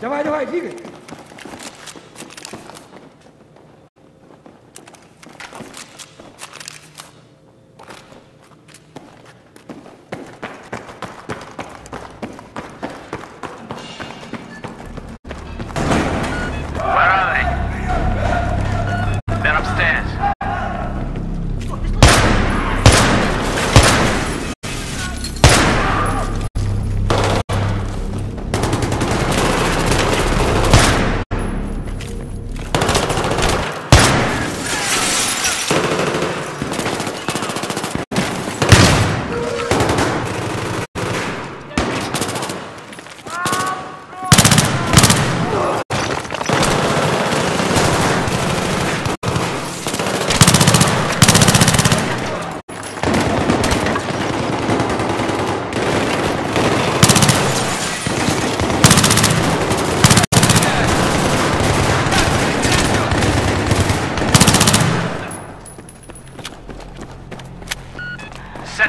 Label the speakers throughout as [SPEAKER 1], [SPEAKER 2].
[SPEAKER 1] Давай, давай, двигай.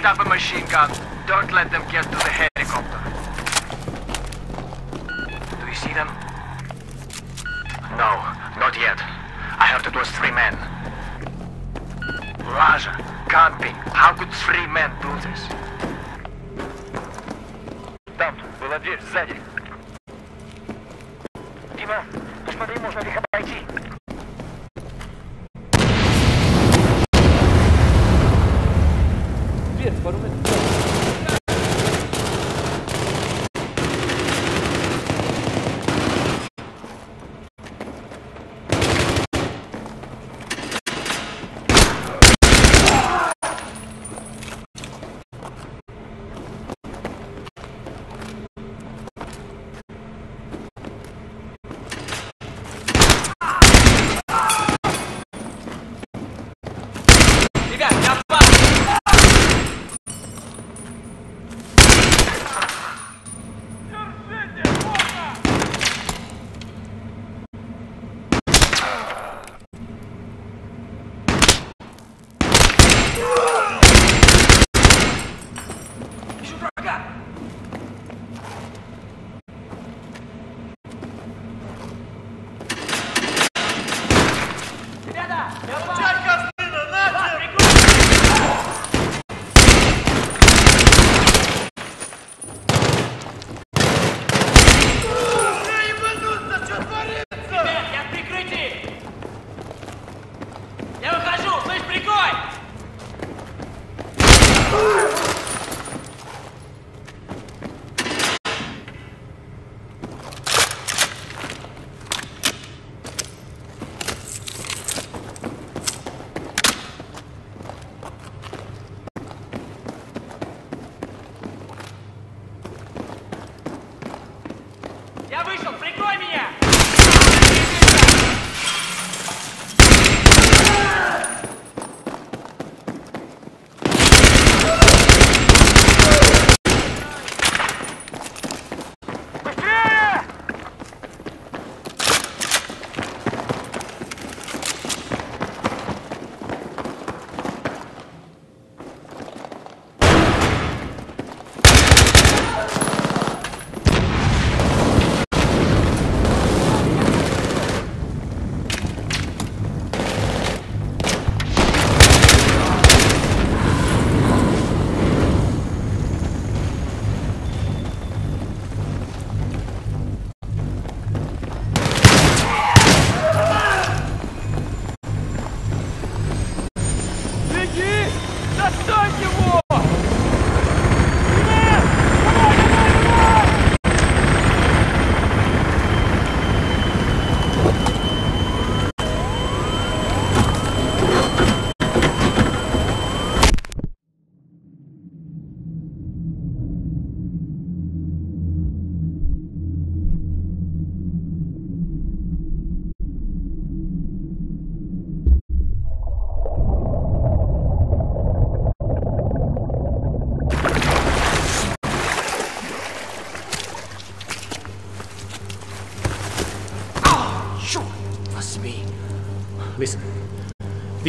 [SPEAKER 2] Set up a machine gun. Don't let them get to the head.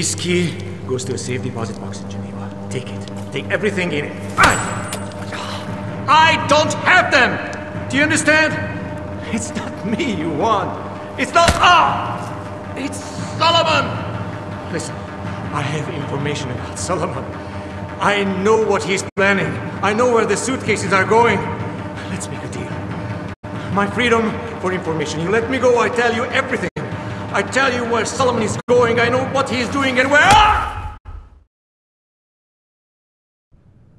[SPEAKER 2] This key goes to a safe deposit box in Geneva. Take it. Take everything in it. I, I don't have them! Do you understand? It's not me you want. It's not ah! It's Solomon! Listen, I have information about Solomon. I know what he's planning. I know where the suitcases are going. Let's make a deal. My freedom for information. You let me go, I tell you everything. I tell you where Solomon is going. I know what he's doing and where. Ah!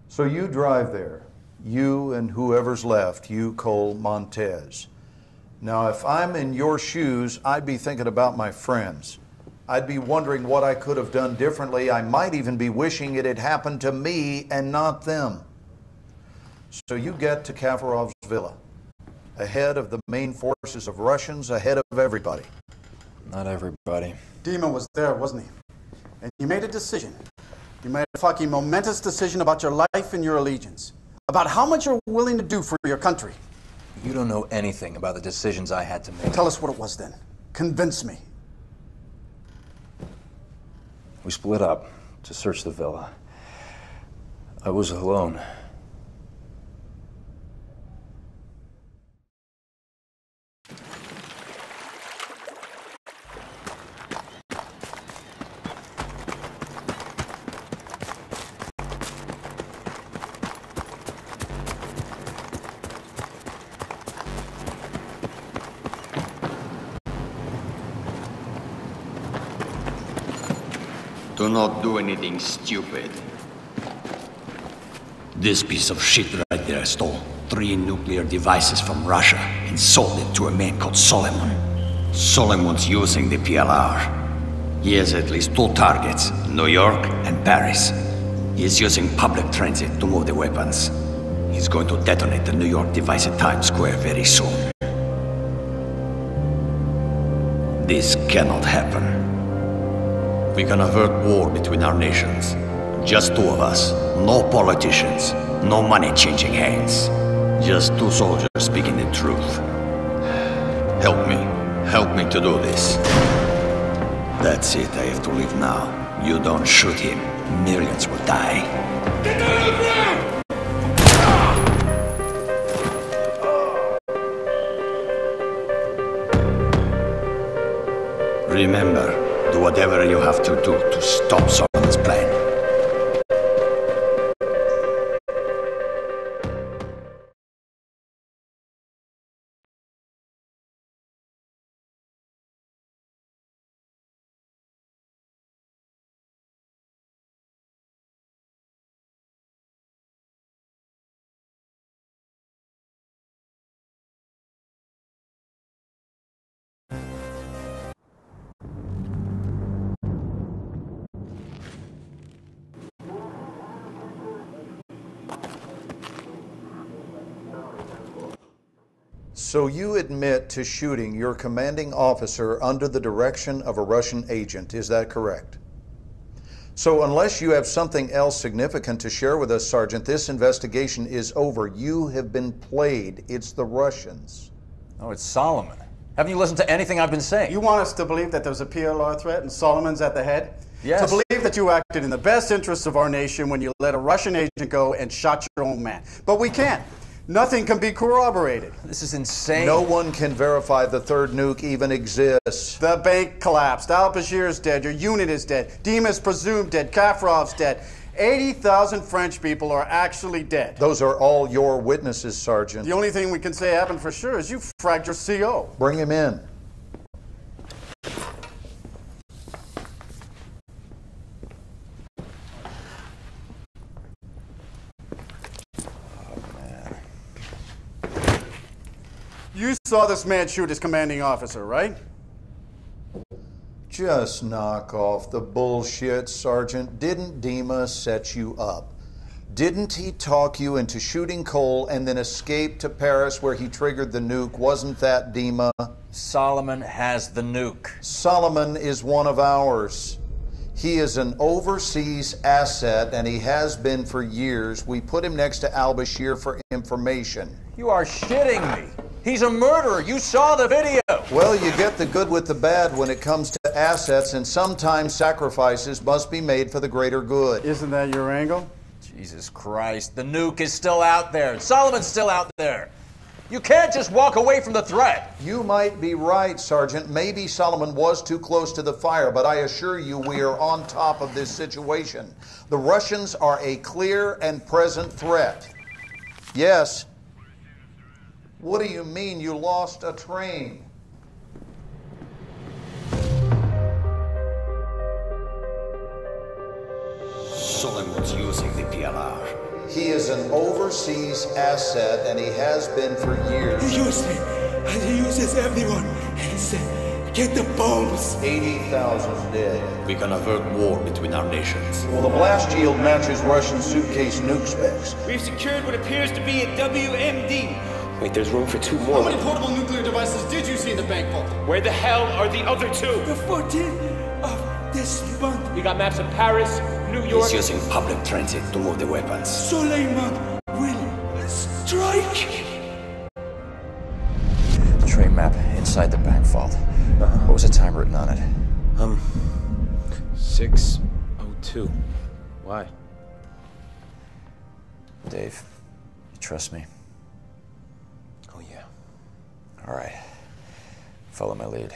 [SPEAKER 3] So you drive there, you and whoever's left, you, Cole, Montes. Now, if I'm in your shoes, I'd be thinking about my friends. I'd be wondering what I could have done differently. I might even be wishing it had happened to me and not them. So you get to Kaffarov's villa, ahead of the main forces of Russians, ahead of everybody.
[SPEAKER 4] Not everybody.
[SPEAKER 5] Dima was there, wasn't he? And you made a decision. You made a fucking momentous decision about your life and your allegiance. About how much you're willing to do for your country.
[SPEAKER 4] You don't know anything about the decisions I had to make.
[SPEAKER 5] Tell us what it was then. Convince me.
[SPEAKER 4] We split up to search the villa. I was alone.
[SPEAKER 6] Do not do anything stupid.
[SPEAKER 7] This piece of shit right there stole three nuclear devices from Russia and sold it to a man called Solomon. Solomon's using the PLR. He has at least two targets, New York and Paris. He is using public transit to move the weapons. He's going to detonate the New York device at Times Square very soon. This cannot happen. We can avert war between our nations. Just two of us. No politicians. No money changing hands. Just two soldiers speaking the truth. Help me. Help me to do this. That's it. I have to leave now. You don't shoot him. Millions will die. Get the ground! Remember, do whatever you have to do to stop Solomon's
[SPEAKER 3] So you admit to shooting your commanding officer under the direction of a Russian agent, is that correct? So, unless you have something else significant to share with us, Sergeant, this investigation is over. You have been played. It's the Russians.
[SPEAKER 4] No, it's Solomon. Haven't you listened to anything I've been saying?
[SPEAKER 5] You want us to believe that there's a PLR threat and Solomon's at the head?
[SPEAKER 4] Yes.
[SPEAKER 5] To believe that you acted in the best interests of our nation when you let a Russian agent go and shot your own man. But we can't. Nothing can be corroborated.
[SPEAKER 4] This is insane.
[SPEAKER 3] No one can verify the third nuke even exists.
[SPEAKER 5] The bank collapsed. Al Bashir's dead. Your unit is dead. Dima's presumed dead. Kaffarov's dead. 80,000 French people are actually dead.
[SPEAKER 3] Those are all your witnesses, Sergeant.
[SPEAKER 5] The only thing we can say happened for sure is you fragged your CO.
[SPEAKER 3] Bring him in.
[SPEAKER 5] You saw this man shoot his commanding officer, right?
[SPEAKER 3] Just knock off the bullshit, Sergeant. Didn't Dima set you up? Didn't he talk you into shooting Cole and then escape to Paris where he triggered the nuke? Wasn't that Dima?
[SPEAKER 4] Solomon has the nuke.
[SPEAKER 3] Solomon is one of ours. He is an overseas asset and he has been for years. We put him next to Al Bashir for information.
[SPEAKER 4] You are shitting me. He's a murderer. You saw the video.
[SPEAKER 3] Well, you get the good with the bad when it comes to assets, and sometimes sacrifices must be made for the greater good.
[SPEAKER 8] Isn't that your angle?
[SPEAKER 4] Jesus Christ. The nuke is still out there. Solomon's still out there. You can't just walk away from the threat.
[SPEAKER 3] You might be right, Sergeant. Maybe Solomon was too close to the fire, but I assure you we are on top of this situation. The Russians are a clear and present threat. Yes. What do you mean you lost a train?
[SPEAKER 7] Solomon's using the PLR.
[SPEAKER 3] He is an overseas asset, and he has been for years.
[SPEAKER 9] He used me, and he uses everyone. He said, get the bombs.
[SPEAKER 3] 80,000 dead.
[SPEAKER 7] We can avert war between our nations.
[SPEAKER 3] Well, the blast yield matches Russian suitcase nuke specs.
[SPEAKER 5] We've secured what appears to be a WMD.
[SPEAKER 10] Wait, there's room for two more.
[SPEAKER 5] How many portable nuclear devices did you see in the bank vault? Where the hell are the other two?
[SPEAKER 9] The 14th of this month,
[SPEAKER 5] We got maps of Paris, New York.
[SPEAKER 7] He's using public transit to move the weapons.
[SPEAKER 9] Solomon will strike.
[SPEAKER 2] The train map inside the bank vault. What was the time written on it?
[SPEAKER 10] Um, 602. Why?
[SPEAKER 2] Dave, you trust me? All right. Follow my lead.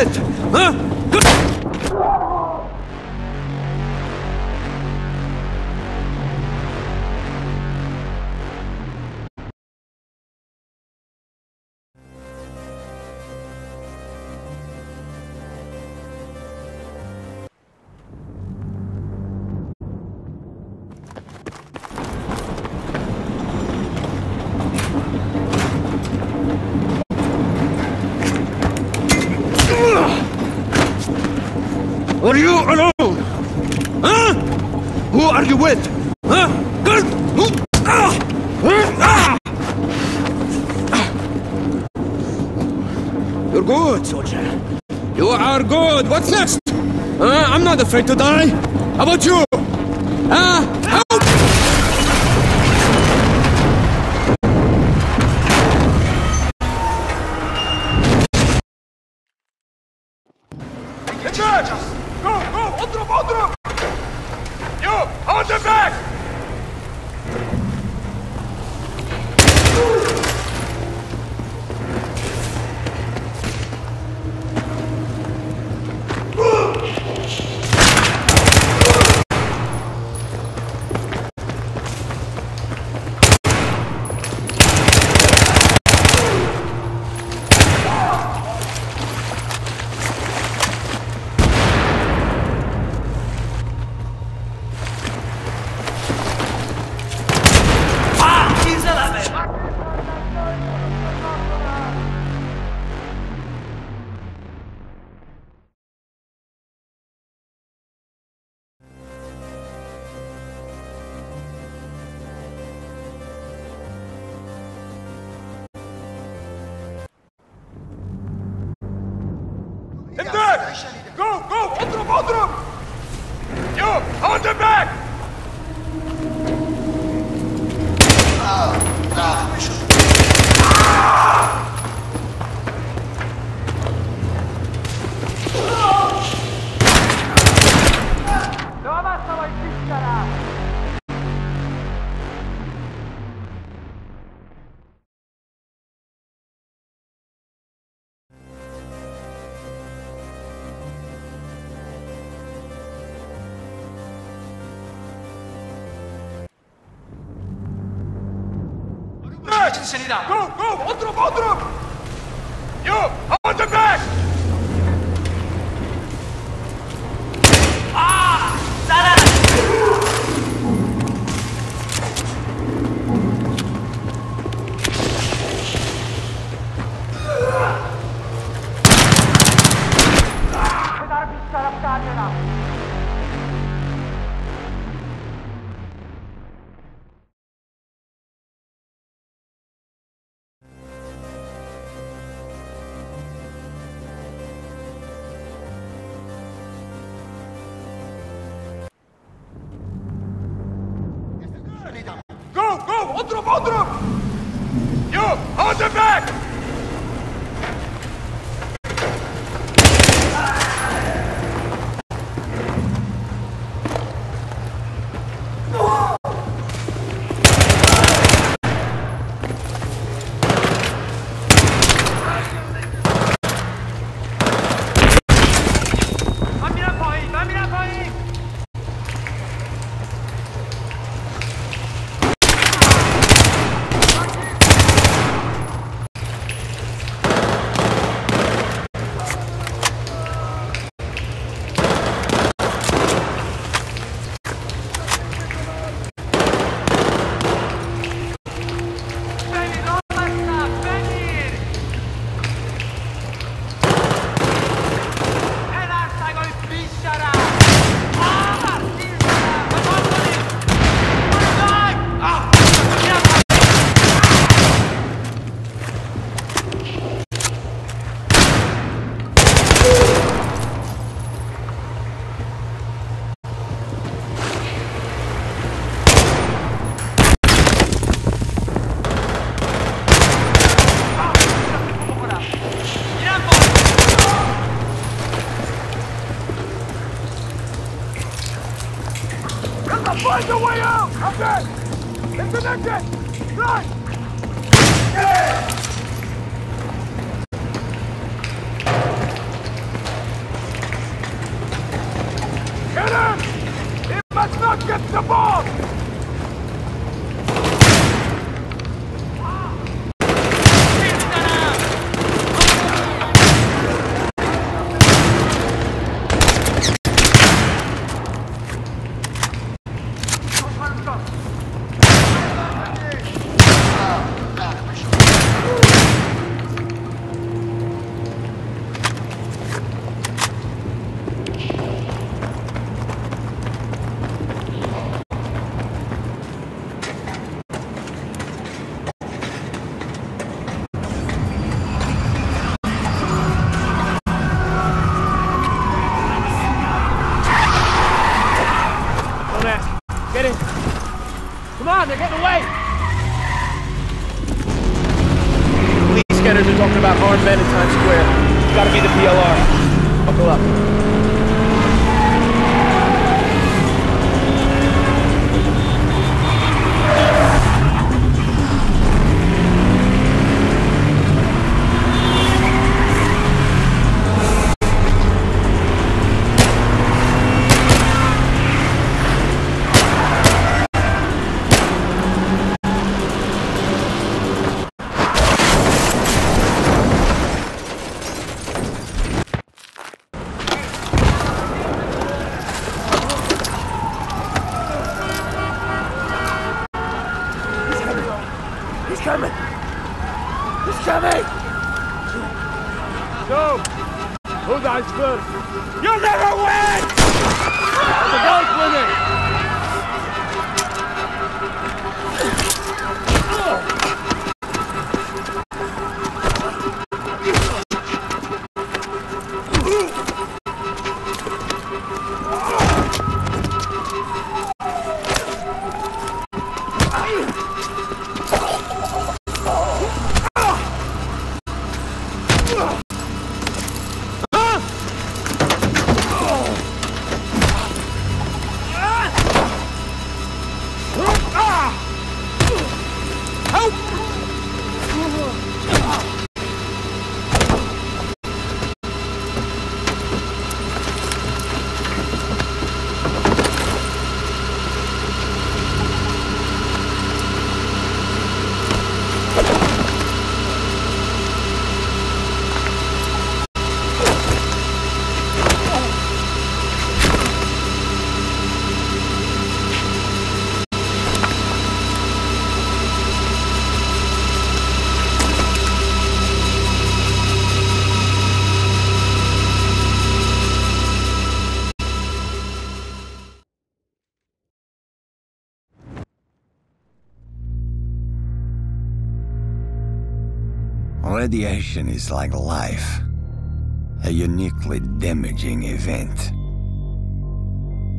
[SPEAKER 11] Who are you? Huh? Alone? Huh? Who are you with? Huh? Good. Ah! Ah! You're good, soldier. You are good. What's next? Uh, I'm not afraid to die. How about you? Help!
[SPEAKER 12] Ender! Go, go! Otrop, otrop! Yo, hold them back! Ah! Ah! Ah! seriedad. ¡Go, go!
[SPEAKER 2] ¡Otro, otro! ¡Yo!
[SPEAKER 12] Find a way out! Okay! It's an exit! Run!
[SPEAKER 7] Radiation is like life, a uniquely damaging event.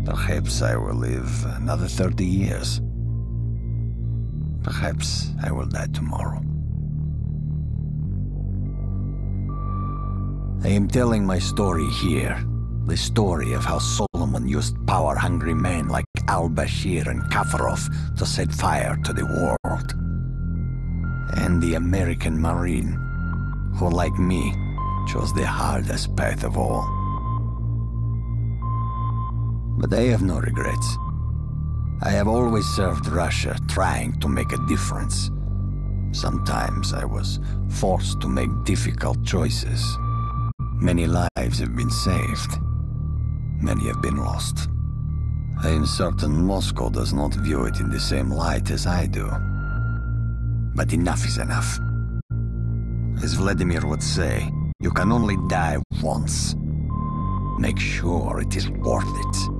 [SPEAKER 7] Perhaps I will live another 30 years. Perhaps I will die tomorrow. I am telling my story here. The story of how Solomon used power hungry men like al Bashir and Kaffarov to set fire to the world. And the American Marine, who, like me, chose the hardest path of all. But I have no regrets. I have always served Russia, trying to make a difference. Sometimes I was forced to make difficult choices. Many lives have been saved. Many have been lost. I am certain Moscow does not view it in the same light as I do. But enough is enough. As Vladimir would say, you can only die once. Make sure it is worth it.